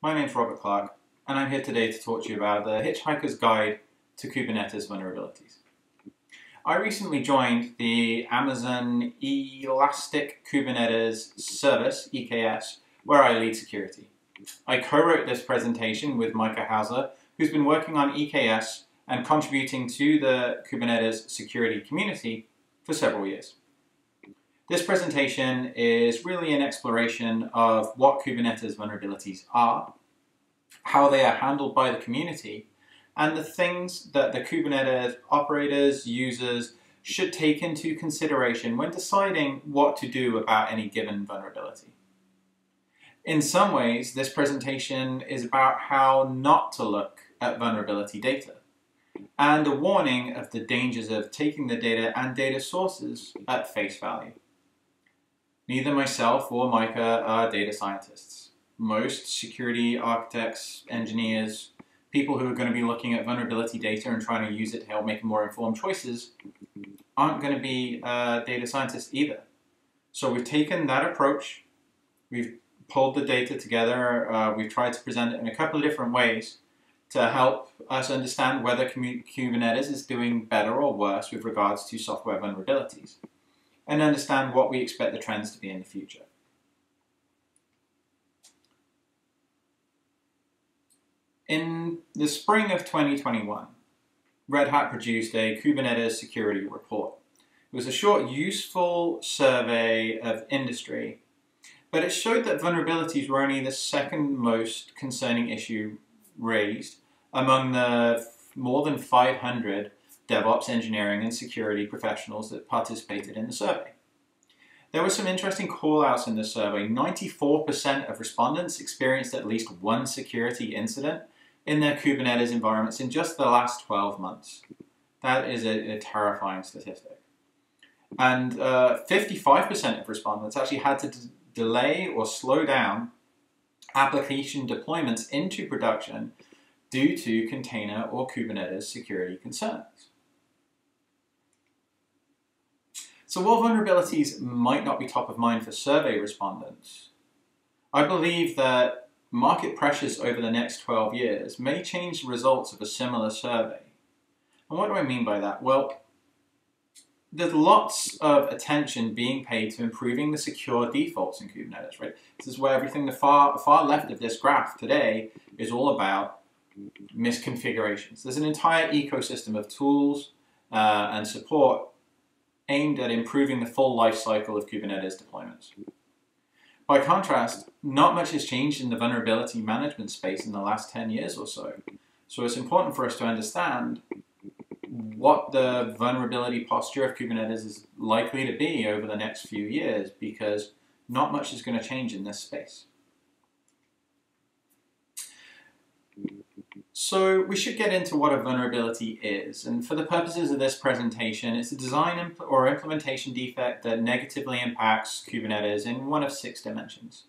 My name's Robert Clark, and I'm here today to talk to you about the Hitchhiker's Guide to Kubernetes Vulnerabilities. I recently joined the Amazon Elastic Kubernetes Service, EKS, where I lead security. I co-wrote this presentation with Micah Hausler, who's been working on EKS and contributing to the Kubernetes security community for several years. This presentation is really an exploration of what Kubernetes vulnerabilities are, how they are handled by the community, and the things that the Kubernetes operators, users, should take into consideration when deciding what to do about any given vulnerability. In some ways, this presentation is about how not to look at vulnerability data and a warning of the dangers of taking the data and data sources at face value. Neither myself or Micah are data scientists. Most security architects, engineers, people who are going to be looking at vulnerability data and trying to use it to help make more informed choices aren't going to be uh, data scientists either. So we've taken that approach, we've pulled the data together, uh, we've tried to present it in a couple of different ways to help us understand whether Kubernetes is doing better or worse with regards to software vulnerabilities and understand what we expect the trends to be in the future. In the spring of 2021, Red Hat produced a Kubernetes security report. It was a short, useful survey of industry, but it showed that vulnerabilities were only the second most concerning issue raised among the more than 500 DevOps engineering and security professionals that participated in the survey. There were some interesting callouts in the survey. 94% of respondents experienced at least one security incident in their Kubernetes environments in just the last 12 months. That is a, a terrifying statistic. And 55% uh, of respondents actually had to delay or slow down application deployments into production due to container or Kubernetes security concerns. So while vulnerabilities might not be top of mind for survey respondents, I believe that market pressures over the next 12 years may change the results of a similar survey. And what do I mean by that? Well, there's lots of attention being paid to improving the secure defaults in Kubernetes, right? This is where everything the far, far left of this graph today is all about misconfigurations. There's an entire ecosystem of tools uh, and support aimed at improving the full life cycle of Kubernetes deployments. By contrast, not much has changed in the vulnerability management space in the last 10 years or so. So it's important for us to understand what the vulnerability posture of Kubernetes is likely to be over the next few years because not much is going to change in this space. So we should get into what a vulnerability is. And for the purposes of this presentation, it's a design impl or implementation defect that negatively impacts Kubernetes in one of six dimensions.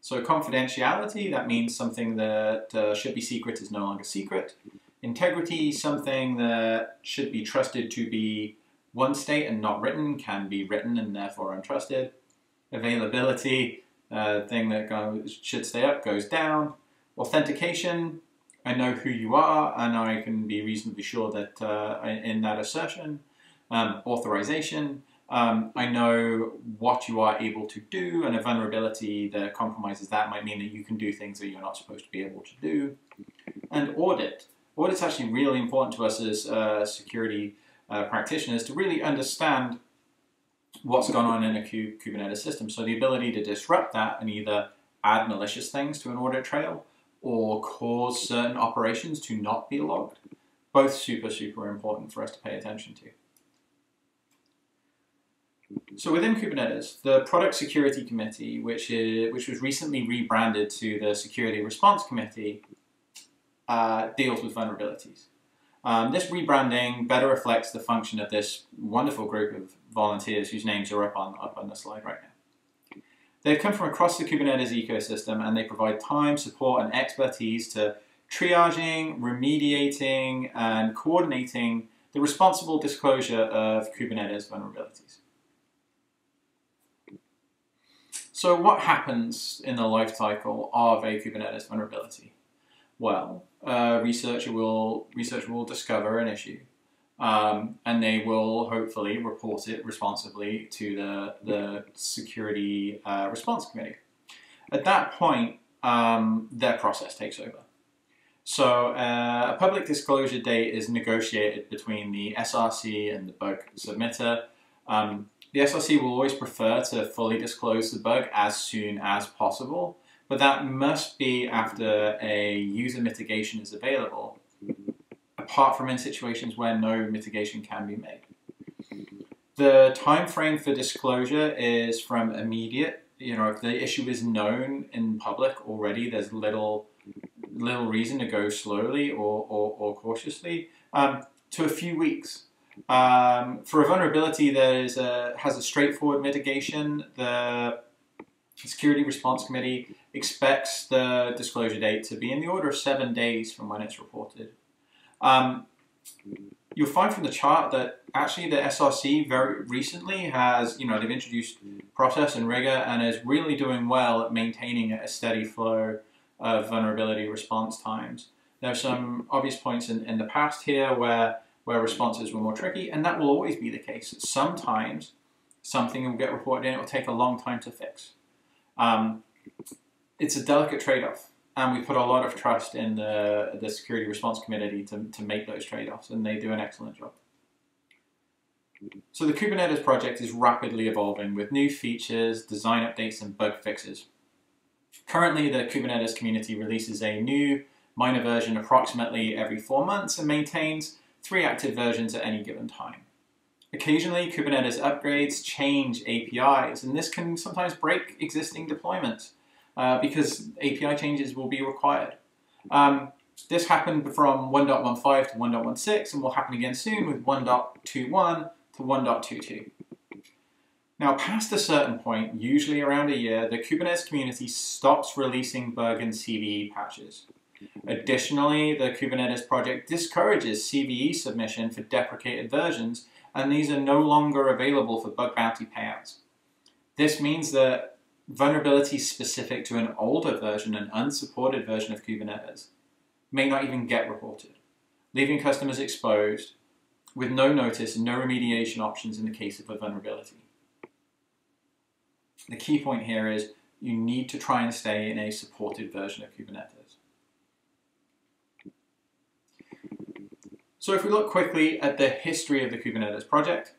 So confidentiality, that means something that uh, should be secret is no longer secret. Integrity, something that should be trusted to be one state and not written, can be written and therefore untrusted. Availability, uh, thing that goes, should stay up, goes down. Authentication, I know who you are and I can be reasonably sure that uh, in that assertion, um, authorization, um, I know what you are able to do and a vulnerability that compromises that might mean that you can do things that you're not supposed to be able to do. And audit. Audit's actually really important to us as uh, security uh, practitioners to really understand what's going on in a Kubernetes system. So the ability to disrupt that and either add malicious things to an audit trail or cause certain operations to not be logged. Both super, super important for us to pay attention to. So within Kubernetes, the Product Security Committee, which, is, which was recently rebranded to the Security Response Committee, uh, deals with vulnerabilities. Um, this rebranding better reflects the function of this wonderful group of volunteers whose names are up on, up on the slide right now. They've come from across the Kubernetes ecosystem and they provide time, support, and expertise to triaging, remediating, and coordinating the responsible disclosure of Kubernetes vulnerabilities. So what happens in the life cycle of a Kubernetes vulnerability? Well, a researcher will researcher will discover an issue, um, and they will hopefully report it responsibly to the the security uh, response committee. At that point, um, their process takes over. So uh, a public disclosure date is negotiated between the SRC and the bug submitter. Um, the SRC will always prefer to fully disclose the bug as soon as possible, but that must be after a user mitigation is available, apart from in situations where no mitigation can be made. The time frame for disclosure is from immediate. You know, if the issue is known in public already, there's little little reason to go slowly or, or, or cautiously, um, to a few weeks. Um, for a vulnerability that is a, has a straightforward mitigation, the Security Response Committee expects the disclosure date to be in the order of seven days from when it's reported. Um, you'll find from the chart that actually the SRC very recently has, you know, they've introduced process and rigor and is really doing well at maintaining a steady flow of vulnerability response times. There are some obvious points in, in the past here where, where responses were more tricky, and that will always be the case. Sometimes something will get reported and it will take a long time to fix. Um, it's a delicate trade-off, and we put a lot of trust in the, the security response community to, to make those trade-offs, and they do an excellent job. So the Kubernetes project is rapidly evolving with new features, design updates, and bug fixes. Currently, the Kubernetes community releases a new minor version approximately every four months and maintains three active versions at any given time. Occasionally, Kubernetes upgrades change APIs, and this can sometimes break existing deployments uh, because API changes will be required. Um, this happened from 1.15 to 1.16 and will happen again soon with 1.21 to 1.22. Now, past a certain point, usually around a year, the Kubernetes community stops releasing bug and CVE patches. Additionally, the Kubernetes project discourages CVE submission for deprecated versions, and these are no longer available for bug bounty payouts. This means that vulnerabilities specific to an older version, an unsupported version of Kubernetes, may not even get reported, leaving customers exposed with no notice and no remediation options in the case of a vulnerability. The key point here is you need to try and stay in a supported version of Kubernetes. So if we look quickly at the history of the Kubernetes project,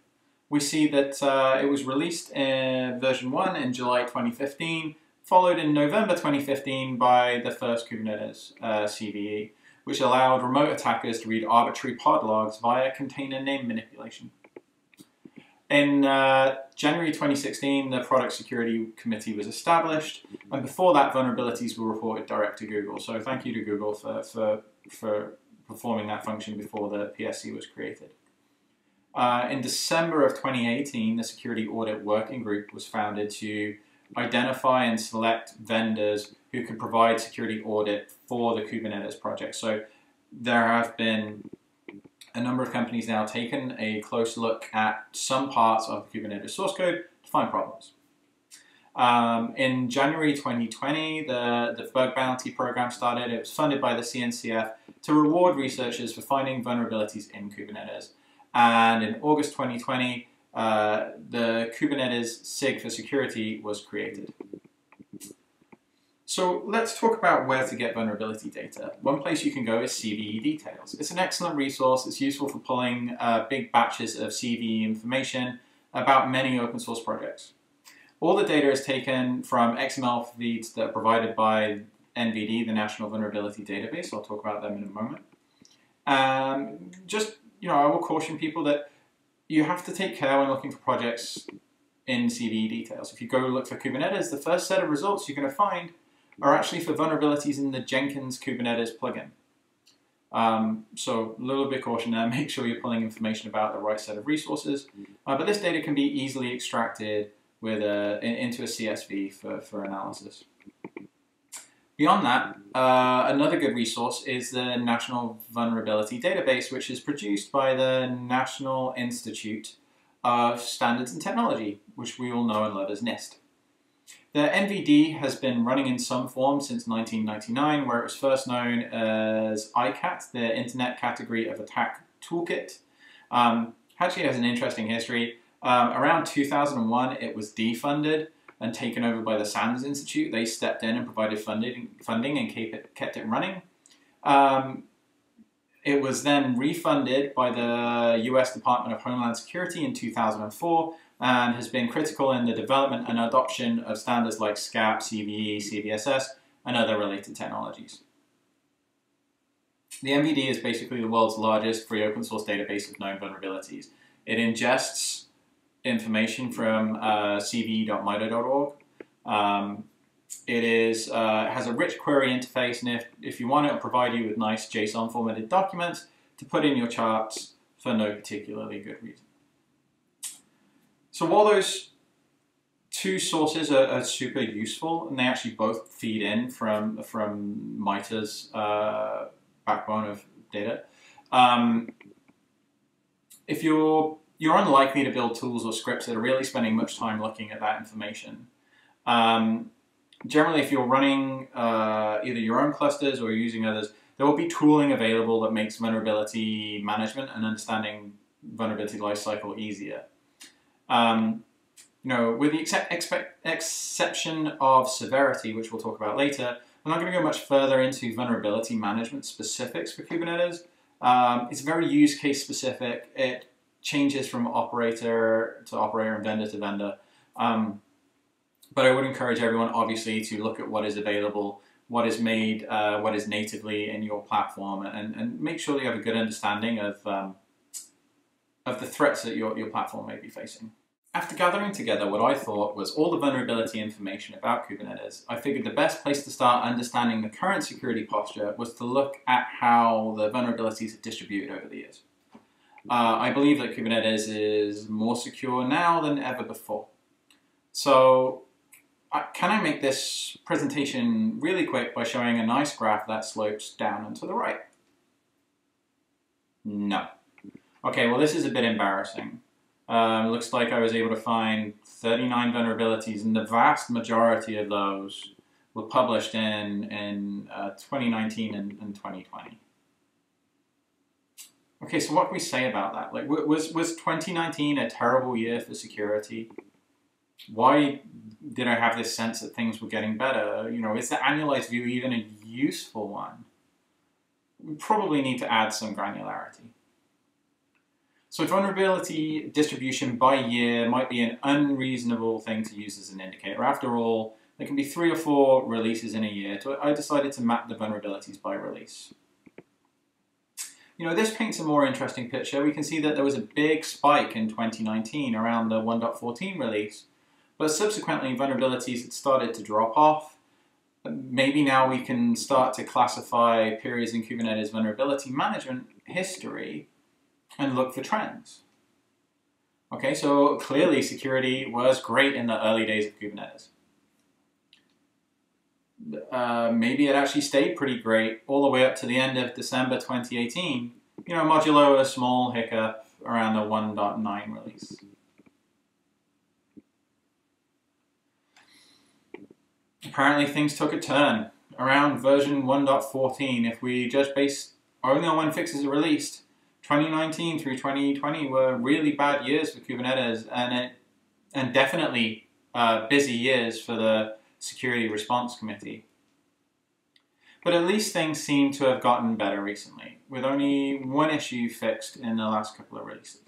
we see that uh, it was released in version 1 in July 2015, followed in November 2015 by the first Kubernetes uh, CVE, which allowed remote attackers to read arbitrary pod logs via container name manipulation. In uh, January 2016, the Product Security Committee was established, and before that, vulnerabilities were reported direct to Google. So thank you to Google for, for, for performing that function before the PSC was created. Uh, in December of 2018, the Security Audit Working Group was founded to identify and select vendors who could provide security audit for the Kubernetes project. So there have been a number of companies now taken a close look at some parts of the Kubernetes source code to find problems. Um, in January 2020, the, the bug bounty program started. It was funded by the CNCF to reward researchers for finding vulnerabilities in Kubernetes. And in August 2020, uh, the Kubernetes SIG for security was created. So let's talk about where to get vulnerability data. One place you can go is CVE details. It's an excellent resource. It's useful for pulling uh, big batches of CVE information about many open source projects. All the data is taken from XML feeds that are provided by NVD, the National Vulnerability Database. I'll talk about them in a moment. Um, just, you know, I will caution people that you have to take care when looking for projects in CVE details. If you go look for Kubernetes, the first set of results you're going to find are actually for vulnerabilities in the Jenkins Kubernetes plugin. Um, so a little bit caution there, make sure you're pulling information about the right set of resources. Uh, but this data can be easily extracted with a, into a CSV for, for analysis. Beyond that, uh, another good resource is the National Vulnerability Database, which is produced by the National Institute of Standards and Technology, which we all know and love as NIST. The NVD has been running in some form since 1999, where it was first known as ICAT, the Internet Category of Attack Toolkit. Um, actually has an interesting history. Um, around 2001, it was defunded and taken over by the SANS Institute. They stepped in and provided funding, funding and kept it, kept it running. Um, it was then refunded by the US Department of Homeland Security in 2004 and has been critical in the development and adoption of standards like SCAP, CVE, CVSS, and other related technologies. The NVD is basically the world's largest free open source database of known vulnerabilities. It ingests information from uh, cve.mitre.org. Um, it is uh, has a rich query interface, and if, if you want it, it'll provide you with nice JSON formatted documents to put in your charts for no particularly good reason. So while those two sources are, are super useful, and they actually both feed in from from MITRE's uh, backbone of data, um, if you're you're unlikely to build tools or scripts that are really spending much time looking at that information. Um, generally, if you're running uh, either your own clusters or using others, there will be tooling available that makes vulnerability management and understanding vulnerability lifecycle easier. Um, you know, with the except, exception of severity, which we'll talk about later, I'm not going to go much further into vulnerability management specifics for Kubernetes. Um, it's very use case specific. It changes from operator to operator and vendor to vendor. Um, but I would encourage everyone, obviously, to look at what is available, what is made, uh, what is natively in your platform, and, and make sure you have a good understanding of, um, of the threats that your, your platform may be facing. After gathering together what I thought was all the vulnerability information about Kubernetes, I figured the best place to start understanding the current security posture was to look at how the vulnerabilities have distributed over the years. Uh, I believe that Kubernetes is more secure now than ever before. So can I make this presentation really quick by showing a nice graph that slopes down and to the right? No. Okay, well this is a bit embarrassing. Um, looks like I was able to find 39 vulnerabilities and the vast majority of those were published in, in uh, 2019 and, and 2020. Okay, so what can we say about that? Like, was was 2019 a terrible year for security? Why did I have this sense that things were getting better? You know, is the annualized view even a useful one? We probably need to add some granularity. So vulnerability distribution by year might be an unreasonable thing to use as an indicator. After all, there can be three or four releases in a year. So I decided to map the vulnerabilities by release. You know, this paints a more interesting picture. We can see that there was a big spike in 2019 around the 1.14 release, but subsequently vulnerabilities had started to drop off. Maybe now we can start to classify periods in Kubernetes vulnerability management history and look for trends. Okay, so clearly security was great in the early days of Kubernetes. Uh, maybe it actually stayed pretty great all the way up to the end of December 2018, you know, modulo a small hiccup around the 1.9 release. Apparently things took a turn around version 1.14. If we just base only on when fixes are released, 2019 through 2020 were really bad years for Kubernetes and it, and definitely uh, busy years for the Security Response Committee. But at least things seem to have gotten better recently, with only one issue fixed in the last couple of releases.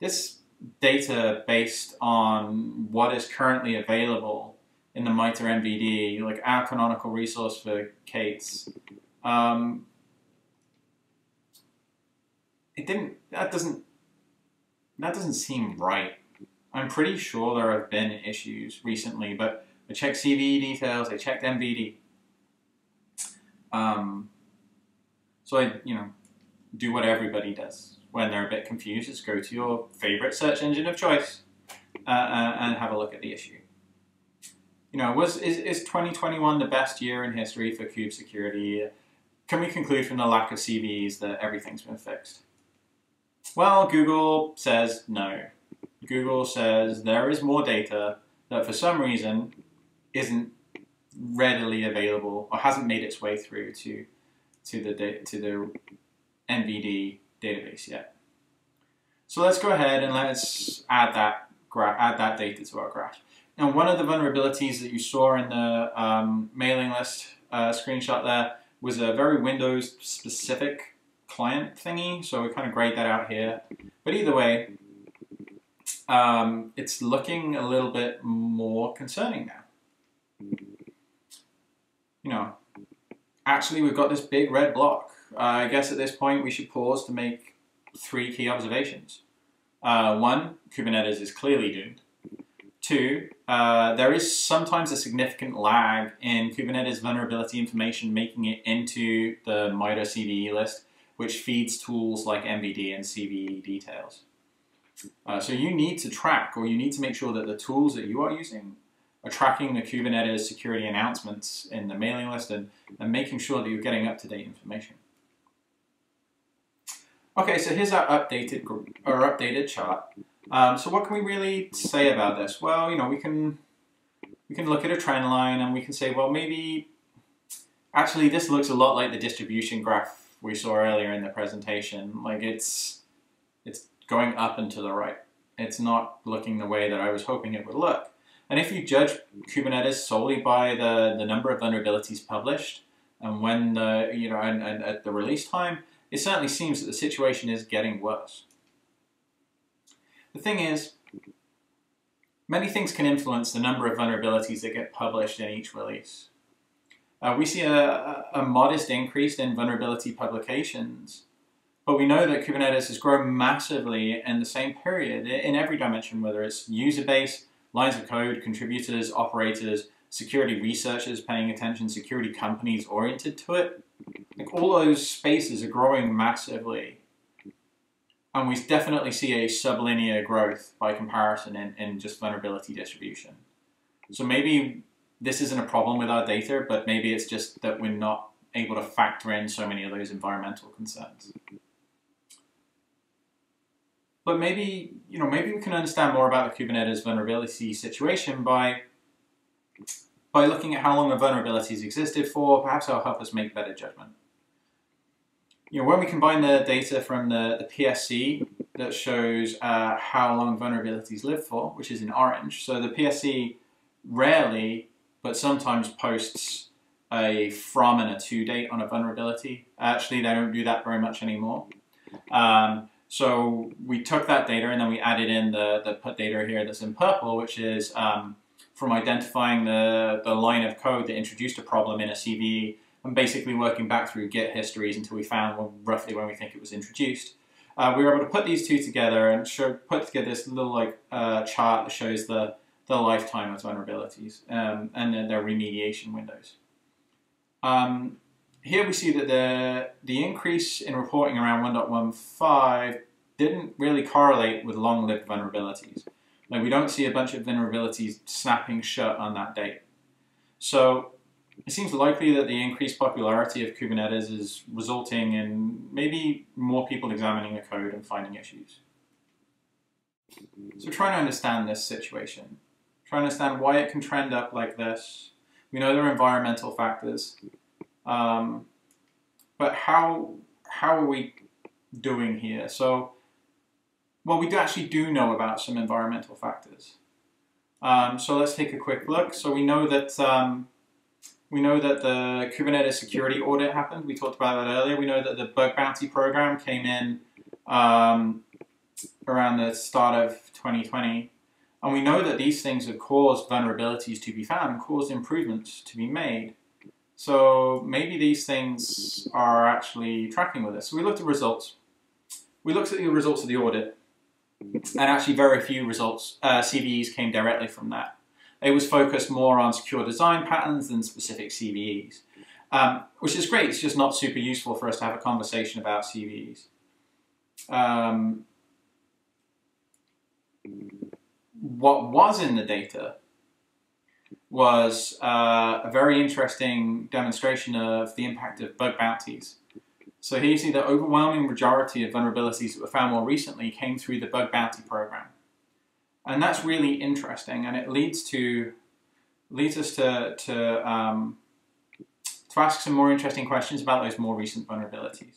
This data based on what is currently available in the MITRE NVD, like our canonical resource for K8s, um, it didn't, that doesn't, that doesn't seem right. I'm pretty sure there have been issues recently, but I checked CVE details, I checked NVD. Um, so I, you know, do what everybody does when they're a bit confused, is go to your favorite search engine of choice uh, uh, and have a look at the issue. You know, was is, is 2021 the best year in history for Kube security? Can we conclude from the lack of CVEs that everything's been fixed? Well, Google says no. Google says there is more data that for some reason isn't readily available or hasn't made its way through to to the to the NVD database yet. So let's go ahead and let's add that add that data to our graph. Now, one of the vulnerabilities that you saw in the um, mailing list uh, screenshot there was a very Windows specific client thingy, so we kind of grayed that out here. But either way, um, it's looking a little bit more concerning now. You know, actually we've got this big red block. Uh, I guess at this point we should pause to make three key observations. Uh, one, Kubernetes is clearly doomed. Two, uh, there is sometimes a significant lag in Kubernetes vulnerability information making it into the MITRE CVE list, which feeds tools like NVD and CVE details. Uh, so you need to track or you need to make sure that the tools that you are using are tracking the Kubernetes security announcements in the mailing list and, and making sure that you're getting up-to-date information. Okay, so here's our updated our updated chart. Um, so what can we really say about this? Well, you know, we can we can look at a trend line and we can say, well, maybe actually this looks a lot like the distribution graph we saw earlier in the presentation. Like it's it's going up and to the right. It's not looking the way that I was hoping it would look. And if you judge Kubernetes solely by the, the number of vulnerabilities published and when the, you know, and, and at the release time, it certainly seems that the situation is getting worse. The thing is, many things can influence the number of vulnerabilities that get published in each release. Uh, we see a, a, modest increase in vulnerability publications, but we know that Kubernetes has grown massively in the same period in every dimension, whether it's user base, lines of code, contributors, operators, security researchers paying attention, security companies oriented to it. Like all those spaces are growing massively. And we definitely see a sublinear growth by comparison in, in just vulnerability distribution. So maybe this isn't a problem with our data, but maybe it's just that we're not able to factor in so many of those environmental concerns. But maybe, you know, maybe we can understand more about the Kubernetes vulnerability situation by by looking at how long the vulnerabilities existed for, perhaps that'll help us make better judgment. You know, when we combine the data from the, the PSC that shows uh, how long vulnerabilities live for, which is in orange, so the PSC rarely, but sometimes posts a from and a to date on a vulnerability. Actually, they don't do that very much anymore. Um, so we took that data and then we added in the, the put data here that's in purple, which is um, from identifying the, the line of code that introduced a problem in a CVE and basically working back through Git histories until we found roughly when we think it was introduced. Uh, we were able to put these two together and show, put together this little like uh, chart that shows the, the lifetime of vulnerabilities um, and then their remediation windows. Um, here we see that the, the increase in reporting around 1.15 didn't really correlate with long-lived vulnerabilities. Like we don't see a bunch of vulnerabilities snapping shut on that date. So it seems likely that the increased popularity of Kubernetes is resulting in maybe more people examining the code and finding issues. So trying to understand this situation, trying to understand why it can trend up like this. We know there are environmental factors. Um, but how how are we doing here? So, well, we do actually do know about some environmental factors. Um, so let's take a quick look. So we know that um, we know that the Kubernetes security audit happened. We talked about that earlier. We know that the bug bounty program came in um, around the start of 2020. And we know that these things have caused vulnerabilities to be found and caused improvements to be made. So maybe these things are actually tracking with us. So we looked at results. We looked at the results of the audit, and actually very few results, uh, CVEs came directly from that. It was focused more on secure design patterns than specific CVEs, um, which is great. It's just not super useful for us to have a conversation about CVEs. Um, what was in the data was uh, a very interesting demonstration of the impact of bug bounties. So here you see the overwhelming majority of vulnerabilities that were found more recently came through the bug bounty program. And that's really interesting, and it leads to leads us to to um, to ask some more interesting questions about those more recent vulnerabilities,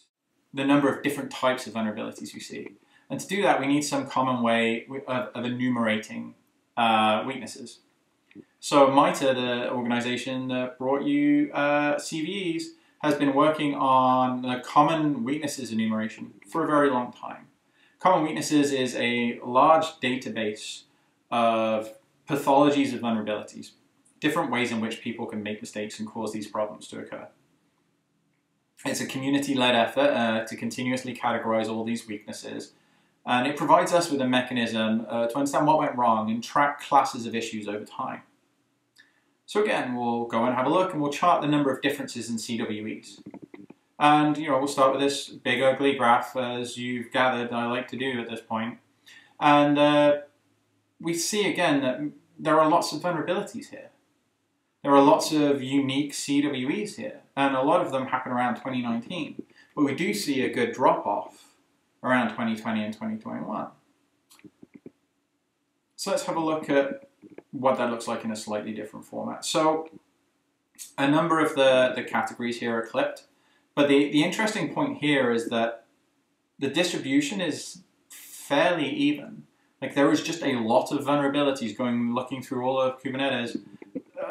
the number of different types of vulnerabilities you see, and to do that, we need some common way of, of enumerating uh, weaknesses. So MITRE, the organization that brought you uh, CVEs, has been working on the common weaknesses enumeration for a very long time. Common weaknesses is a large database of pathologies of vulnerabilities, different ways in which people can make mistakes and cause these problems to occur. It's a community-led effort uh, to continuously categorize all these weaknesses, and it provides us with a mechanism uh, to understand what went wrong and track classes of issues over time. So again, we'll go and have a look and we'll chart the number of differences in CWEs. And you know, we'll start with this big ugly graph, as you've gathered I like to do at this point. And uh, we see again that there are lots of vulnerabilities here. There are lots of unique CWEs here, and a lot of them happen around 2019. But we do see a good drop-off around 2020 and 2021. So let's have a look at what that looks like in a slightly different format. So a number of the, the categories here are clipped. But the, the interesting point here is that the distribution is fairly even. Like there is just a lot of vulnerabilities going looking through all of Kubernetes,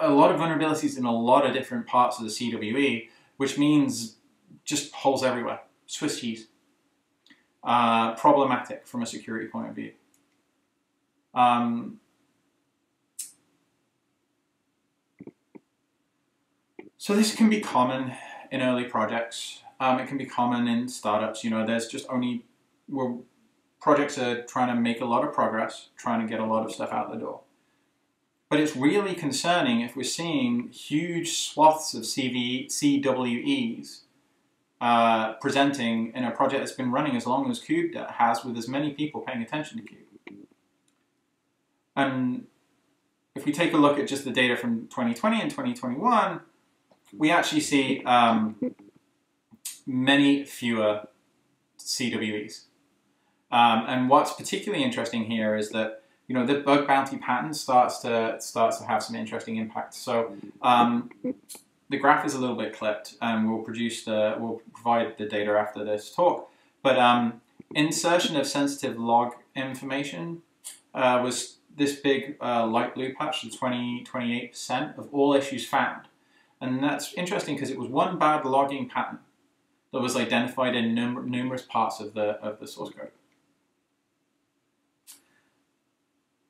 a lot of vulnerabilities in a lot of different parts of the CWE, which means just holes everywhere, Swiss cheese. Uh, problematic from a security point of view. Um, so this can be common in early projects. Um, it can be common in startups. You know, there's just only well, projects are trying to make a lot of progress, trying to get a lot of stuff out the door. But it's really concerning if we're seeing huge swaths of CV, CWEs uh, presenting in a project that's been running as long as Kube has with as many people paying attention to Kube. And if we take a look at just the data from 2020 and 2021, we actually see um, many fewer CWEs. Um, and what's particularly interesting here is that you know the bug bounty pattern starts to starts to have some interesting impact. So um, the graph is a little bit clipped, and we'll produce the we'll provide the data after this talk. But um, insertion of sensitive log information uh, was this big uh, light blue patch, the 20 28% of all issues found. And that's interesting because it was one bad logging pattern that was identified in num numerous parts of the, of the source code.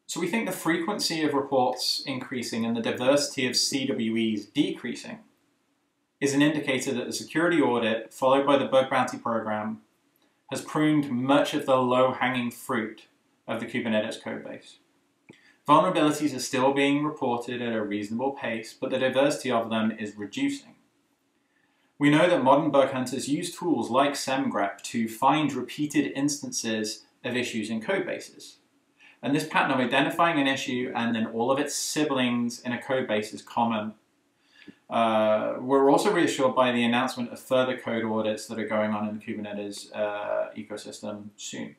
So we think the frequency of reports increasing and the diversity of CWEs decreasing is an indicator that the security audit, followed by the bug bounty program, has pruned much of the low-hanging fruit of the Kubernetes codebase. Vulnerabilities are still being reported at a reasonable pace, but the diversity of them is reducing. We know that modern bug hunters use tools like semgrep to find repeated instances of issues in codebases. And this pattern of identifying an issue and then all of its siblings in a codebase is common. Uh, we're also reassured by the announcement of further code audits that are going on in the Kubernetes uh, ecosystem soon.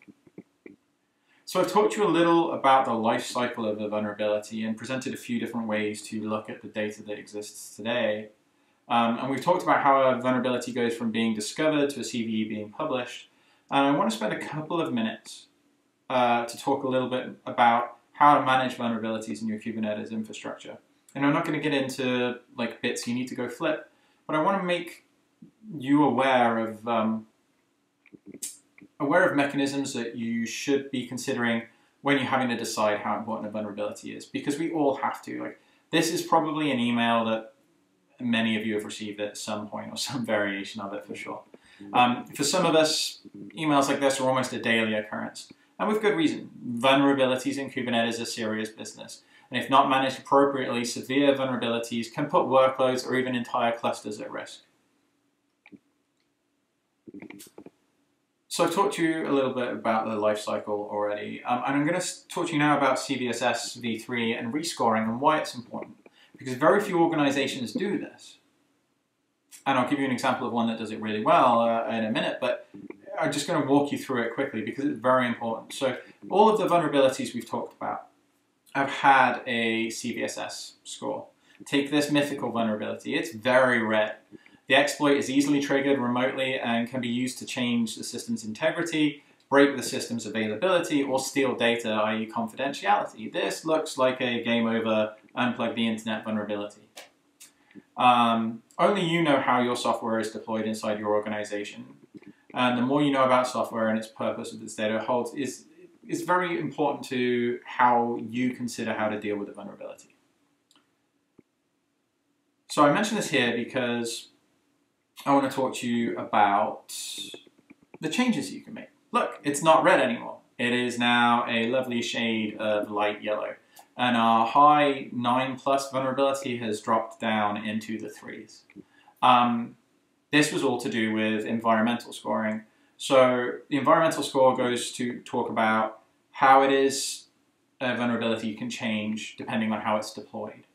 So I've talked to you a little about the life cycle of the vulnerability and presented a few different ways to look at the data that exists today. Um, and we've talked about how a vulnerability goes from being discovered to a CVE being published. And I want to spend a couple of minutes uh, to talk a little bit about how to manage vulnerabilities in your Kubernetes infrastructure. And I'm not going to get into like bits you need to go flip, but I want to make you aware of um, aware of mechanisms that you should be considering when you're having to decide how important a vulnerability is, because we all have to. Like, this is probably an email that many of you have received at some point or some variation of it for sure. Um, for some of us, emails like this are almost a daily occurrence, and with good reason. Vulnerabilities in Kubernetes are serious business, and if not managed appropriately, severe vulnerabilities can put workloads or even entire clusters at risk. So I've talked to you a little bit about the lifecycle already, um, and I'm going to talk to you now about CVSS v3 and rescoring and why it's important. Because very few organizations do this. And I'll give you an example of one that does it really well uh, in a minute, but I'm just going to walk you through it quickly because it's very important. So all of the vulnerabilities we've talked about, have had a CVSS score. Take this mythical vulnerability. It's very rare. The exploit is easily triggered remotely and can be used to change the system's integrity, break the system's availability, or steal data, i.e. confidentiality. This looks like a game over, unplug the internet vulnerability. Um, only you know how your software is deployed inside your organization. And the more you know about software and its purpose with its data holds is, is very important to how you consider how to deal with the vulnerability. So I mention this here because I want to talk to you about the changes you can make. Look, it's not red anymore. It is now a lovely shade of light yellow. And our high 9 plus vulnerability has dropped down into the 3s. Um, this was all to do with environmental scoring. So the environmental score goes to talk about how it is a vulnerability can change depending on how it's deployed.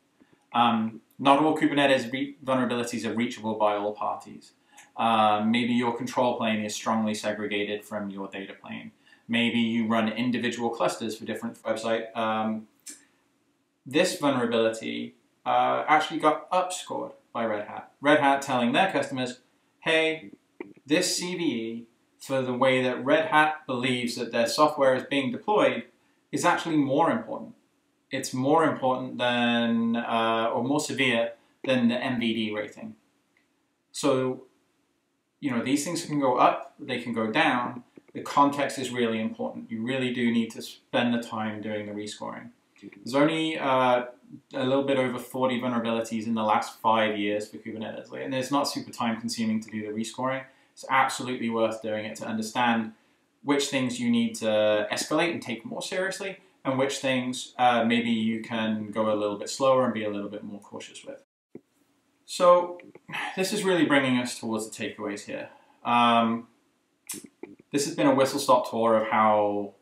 Um, not all Kubernetes vulnerabilities are reachable by all parties. Uh, maybe your control plane is strongly segregated from your data plane. Maybe you run individual clusters for different website. Um, this vulnerability uh, actually got upscored by Red Hat. Red Hat telling their customers, hey, this CVE for the way that Red Hat believes that their software is being deployed is actually more important it's more important than, uh, or more severe than the NVD rating. So, you know, these things can go up, they can go down. The context is really important. You really do need to spend the time doing the rescoring. There's only uh, a little bit over 40 vulnerabilities in the last five years for Kubernetes, and it's not super time consuming to do the rescoring. It's absolutely worth doing it to understand which things you need to escalate and take more seriously, and which things uh, maybe you can go a little bit slower and be a little bit more cautious with. So this is really bringing us towards the takeaways here. Um, this has been a whistle-stop tour of how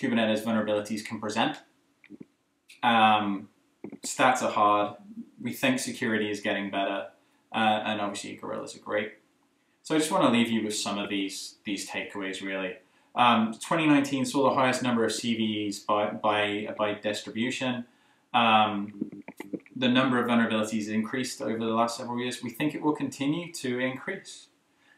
Kubernetes vulnerabilities can present. Um, stats are hard. We think security is getting better, uh, and obviously gorillas are great. So I just want to leave you with some of these these takeaways really. Um, 2019 saw the highest number of CVEs by, by, by distribution. Um, the number of vulnerabilities increased over the last several years. We think it will continue to increase.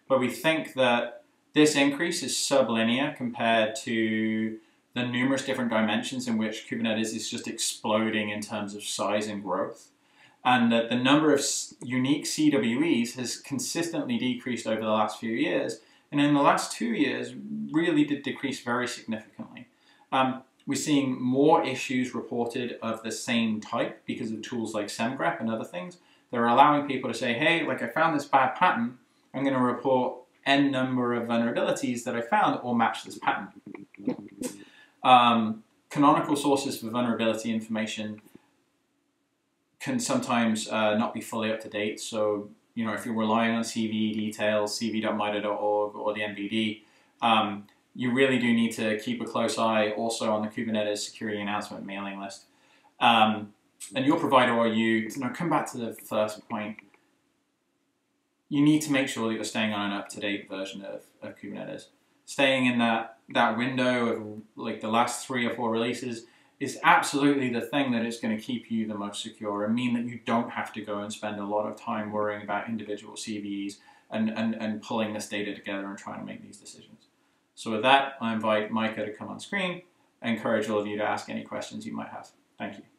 But we think that this increase is sublinear compared to the numerous different dimensions in which Kubernetes is just exploding in terms of size and growth. And that the number of unique CWEs has consistently decreased over the last few years and in the last two years really did decrease very significantly. Um, we're seeing more issues reported of the same type because of tools like SemGrep and other things. They're allowing people to say, hey, like I found this bad pattern, I'm going to report n number of vulnerabilities that I found or match this pattern. Um, canonical sources for vulnerability information can sometimes uh, not be fully up to date, so you know, if you're relying on CVE details, cve.mitre.org, or the NVD, um, you really do need to keep a close eye also on the Kubernetes security announcement mailing list. Um, and your provider or you, you know, come back to the first point. You need to make sure that you're staying on an up-to-date version of, of Kubernetes. Staying in that, that window of like the last three or four releases is absolutely the thing that is going to keep you the most secure and mean that you don't have to go and spend a lot of time worrying about individual CVEs and, and, and pulling this data together and trying to make these decisions. So with that, I invite Micah to come on screen. I encourage all of you to ask any questions you might have. Thank you.